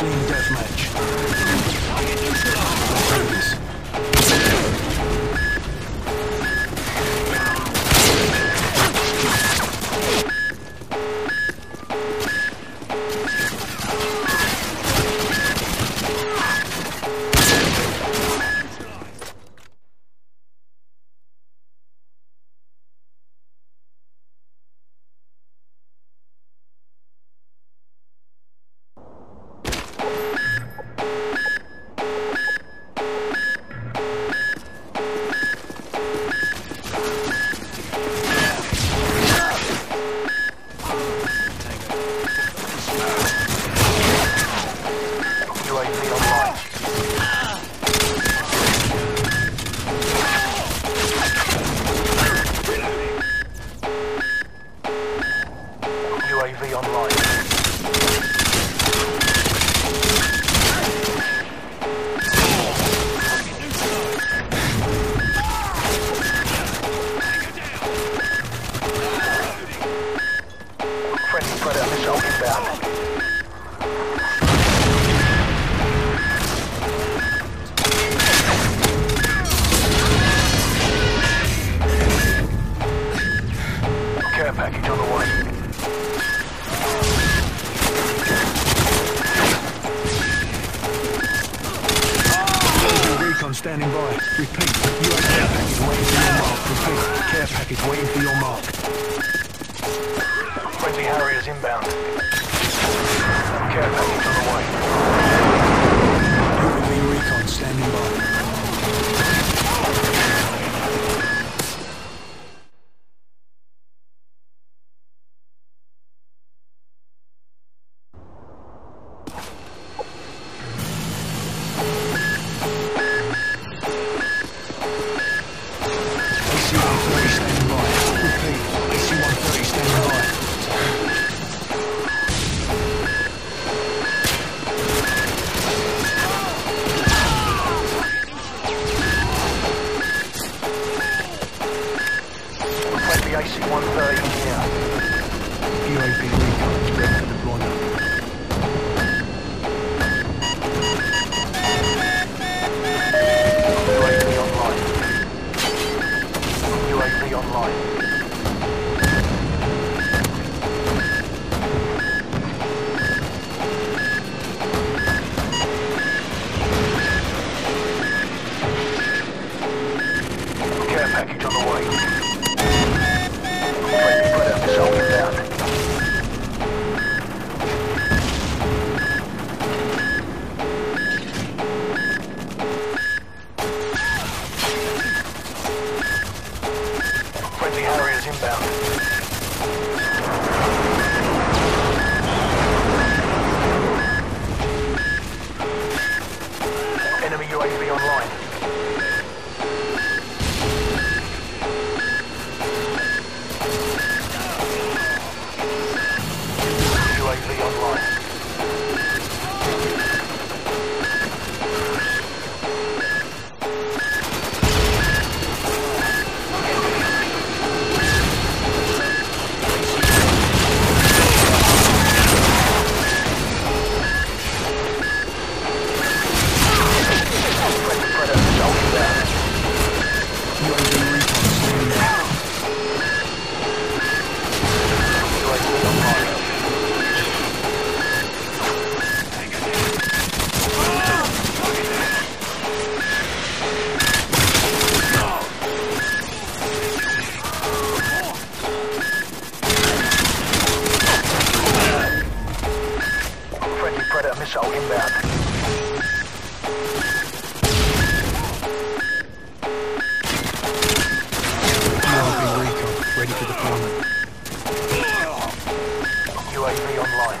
Team deathmatch. UAV online. UAV online. Friendly predator missile inbound. Care package on the way. Standing by. Repeat. UAV package waiting for your mark. Repeat. Care package waiting for your mark. Friendly Harriers inbound. Care package on the way. UAV recon standing by. Friendly AC-130 here. UAV recon is ready for deployment. UAV online. UAV online. UAV online.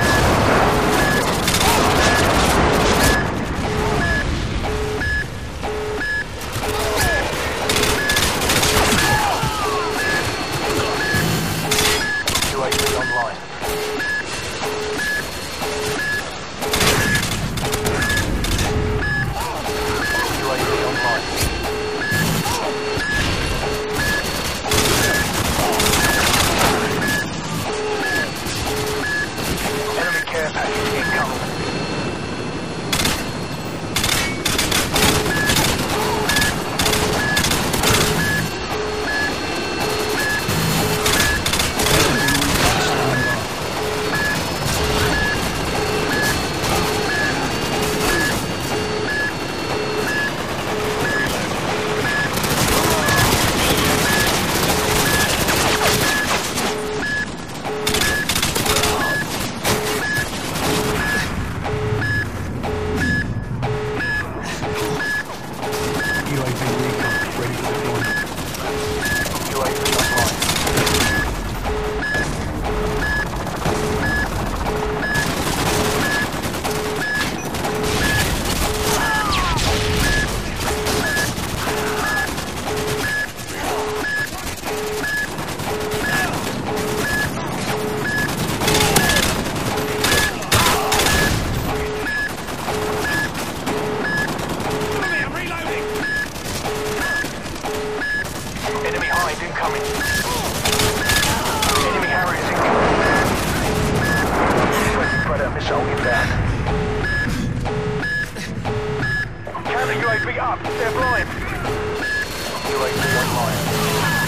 Enemy hind incoming. Enemy incoming. Inbound. Counter UAV up. They're blind. UAV online.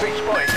Reach point.